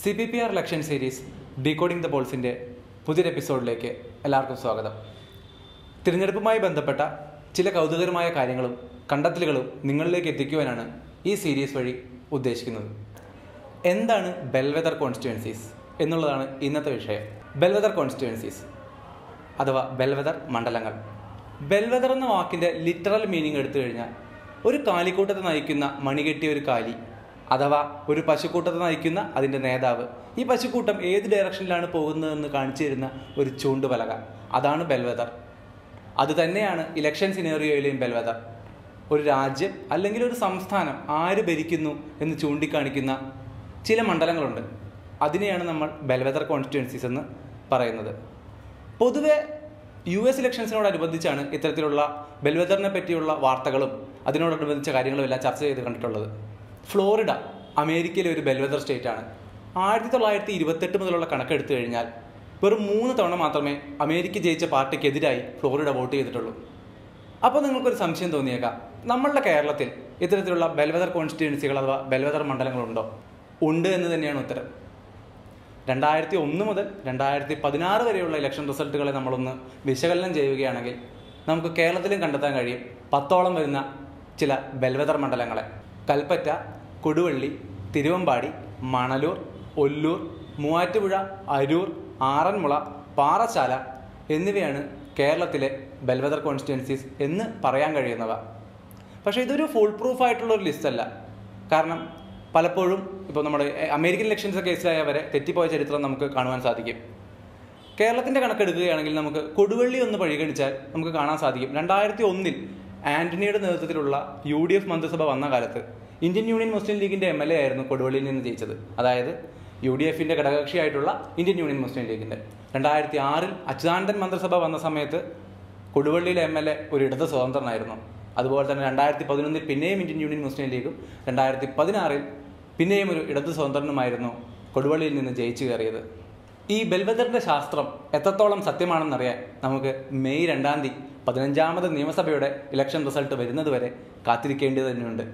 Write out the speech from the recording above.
C P P R election series decoding the പോൾസിന്റെ പുതിയൊരു എപ്പിസോഡിലേക്ക് എല്ലാവർക്കും സ്വാഗതം. തിരഞ്ഞെടുപ്പുമായി ബന്ധപ്പെട്ട ചില കൗതുകരമായ കാര്യങ്ങളും കണ്ടെത്തലുകളും നിങ്ങളിലേക്ക് എത്തിക്കുവാനാണ് ഈ സീരീസ് വഴി ഉദ്ദേശിക്കുന്നത്. എന്താണ് ബെൽവെതർ കോൺസ്റ്റിറ്റ്യുവൻസീസ് എന്നുള്ളതാണ് ഇന്നത്തെ വിഷയം. ബെൽവെതർ കോൺസ്റ്റിറ്റ്യുവൻസീസ് അഥവാ ബെൽവെതർ മണ്ഡലങ്ങൾ. ബെൽവെതർ എന്ന വാക്കിന്റെ ലിറ്ററൽ മീനിങ് എടുത്തു കഴിഞ്ഞാൽ ഒരു കാലിക്കൂട്ടത്തെ നയിക്കുന്ന മണികെട്ടിയ ഒരു കാലി അഥവാ ഒരു പശുക്കൂട്ടത്തെ നയിക്കുന്ന അതിന്റെ നേതാവ്. ഈ പശുക്കൂട്ടം ഏത് ഡയറക്ഷനിലാണ് പോകുന്നതെന്ന് കാണിച്ചു തരുന്ന ഒരു ചൂണ്ടുപലക. അതാണ് ബെൽവെതർ അതുതന്നെയാണ് ഇലക്ഷൻ സിനേറിയോയിലെയും ബെൽവെതർ ഒരു രാജ്യം അല്ലെങ്കിൽ ഒരു സംസ്ഥാനം ആര് ഭരിക്കുന്നു എന്ന് ചൂണ്ടിക്കാണിക്കുന്ന ചില മണ്ഡലങ്ങളുണ്ട്. അതിനെയാണ് നമ്മൾ ബെൽവെതർ കോൺസ്റ്റിറ്റ്യുവൻസീസ് എന്ന് പറയുന്നത്. പൊതുവെ യു എസ് ഇലക്ഷൻസിനോടനുബന്ധിച്ചാണ് ഇത്തരത്തിലുള്ള ബെൽവെതറിനെ പറ്റിയുള്ള വാർത്തകളും അതിനോടനുബന്ധിച്ച കാര്യങ്ങളും എല്ലാം ചർച്ച ചെയ്ത് കണ്ടിട്ടുള്ളത്. ഫ്ലോറിഡ അമേരിക്കയിലെ ഒരു ബെൽവെദർ സ്റ്റേറ്റ് ആണ്. ആയിരത്തി തൊള്ളായിരത്തി ഇരുപത്തെട്ട് മുതലുള്ള കണക്കെടുത്തു കഴിഞ്ഞാൽ വെറും മൂന്ന് തവണ മാത്രമേ അമേരിക്ക ജയിച്ച പാർട്ടിക്കെതിരായി ഫ്ലോറിഡ വോട്ട് ചെയ്തിട്ടുള്ളൂ. അപ്പോൾ നിങ്ങൾക്കൊരു സംശയം തോന്നിയേക്കാം. നമ്മളുടെ കേരളത്തിൽ ഇത്തരത്തിലുള്ള ബെൽവെദർ കോൺസ്റ്റിറ്റ്യുവൻസികൾ അഥവാ ബെൽവെദർ മണ്ഡലങ്ങളുണ്ടോ ഉണ്ട്? എന്ന് തന്നെയാണ് ഉത്തരം. രണ്ടായിരത്തി ഒന്ന് മുതൽ രണ്ടായിരത്തി പതിനാറ് വരെയുള്ള ഇലക്ഷൻ റിസൾട്ടുകളെ നമ്മളൊന്ന് വിശകലനം ചെയ്യുകയാണെങ്കിൽ നമുക്ക് കേരളത്തിലും കണ്ടെത്താൻ കഴിയും പത്തോളം വരുന്ന ചില ബെൽവെദർ മണ്ഡലങ്ങളെ. കൽപ്പറ്റ കൊടുവള്ളി തിരുവമ്പാടി മണലൂർ ഒല്ലൂർ മൂവാറ്റുപുഴ അരൂർ ആറന്മുള പാറശാല എന്നിവയാണ് കേരളത്തിലെ ബെൽവെദർ കോൺസ്റ്റിറ്റ്യൻസീസ് എന്ന് പറയാൻ കഴിയുന്നവ. പക്ഷേ ഇതൊരു ഫുൾ പ്രൂഫ് ആയിട്ടുള്ള ഒരു ലിസ്റ്റ് അല്ല കാരണം പലപ്പോഴും ഇപ്പോൾ നമ്മുടെ അമേരിക്കൻ ഇലക്ഷൻസ് കേസിലായ വരെ തെറ്റിപ്പോയ ചരിത്രം നമുക്ക് കാണുവാൻ സാധിക്കും. കേരളത്തിന്റെ കണക്കെടുക്കുകയാണെങ്കിൽ നമുക്ക് കൊടുവള്ളി ഒന്ന് പരിഗണിച്ചാൽ നമുക്ക് കാണാൻ സാധിക്കും. രണ്ടായിരത്തി ഒന്നിൽ ആന്റണിയുടെ നേതൃത്വത്തിലുള്ള യു ഡി എഫ് മന്ത്രിസഭ വന്ന കാലത്ത് ഇന്ത്യൻ യൂണിയൻ മുസ്ലിം ലീഗിന്റെ എം എൽ എ ആയിരുന്നു കൊടുവള്ളിയിൽ നിന്ന് ജയിച്ചത്. അതായത് യു ഡി എഫിന്റെ ഘടകകക്ഷിയായിട്ടുള്ള ഇന്ത്യൻ യൂണിയൻ മുസ്ലിം ലീഗിന്റെ. രണ്ടായിരത്തി ആറിൽ അച്യുതാനന്ദൻ മന്ത്രിസഭ വന്ന സമയത്ത് കൊടുവള്ളിയിലെ എം എൽ എ ഒരു ഇടത് സ്വതന്ത്രനായിരുന്നു. അതുപോലെ തന്നെ രണ്ടായിരത്തി പതിനൊന്നിൽ പിന്നെയും ഇന്ത്യൻ യൂണിയൻ മുസ്ലിം ലീഗും രണ്ടായിരത്തി പതിനാറിൽ പിന്നെയും ഒരു ഇടത് സ്വതന്ത്രനുമായിരുന്നു കൊടുവള്ളിയിൽ നിന്ന് ജയിച്ചു കയറിയത്. ഈ ബെൽവെദറിന്റെ ശാസ്ത്രം എത്രത്തോളം സത്യമാണെന്നറിയാൻ നമുക്ക് മെയ് രണ്ടാം തീയതി പതിനഞ്ചാമത് നിയമസഭയുടെ ഇലക്ഷൻ റിസൾട്ട് വരുന്നതുവരെ കാത്തിരിക്കേണ്ടത് തന്നെയുണ്ട്.